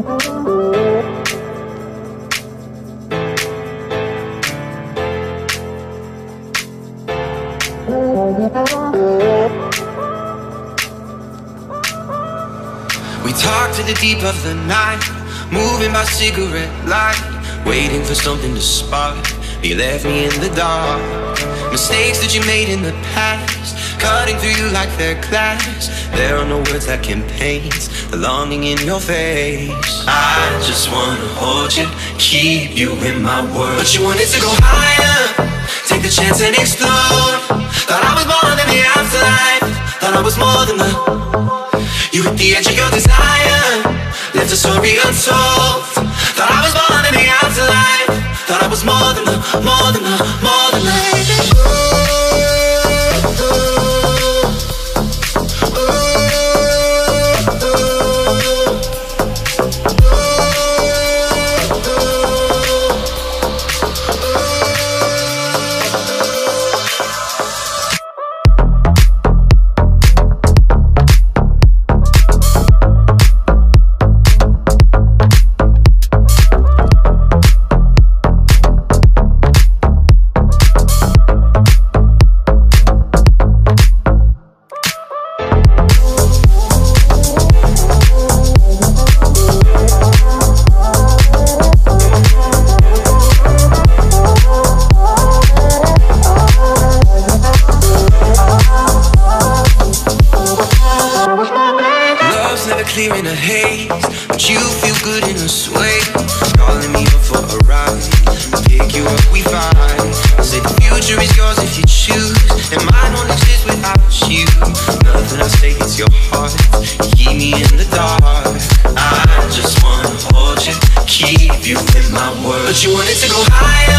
We talked to the deep of the night, moving by cigarette light, waiting for something to spark. You left me in the dark. Mistakes that you made in the past, cutting through you like they're glass. There are no words that can paint the longing in your face. I just wanna hold you, keep you in my world. But you wanted to go higher, take the chance and explode. Thought I was more than the afterlife, thought I was more than the. You hit the edge of your desire, left a story untold. Thought I was born in the afterlife, thought I was more than the, more than the, more clear in a haze, but you feel good in a sway. Calling me up for a ride, pick you up, we find. I say the future is yours if you choose, and mine won't exist without you. Nothing I say hits your heart, keep me in the dark. I just wanna hold you, keep you in my world. But you wanted to go higher,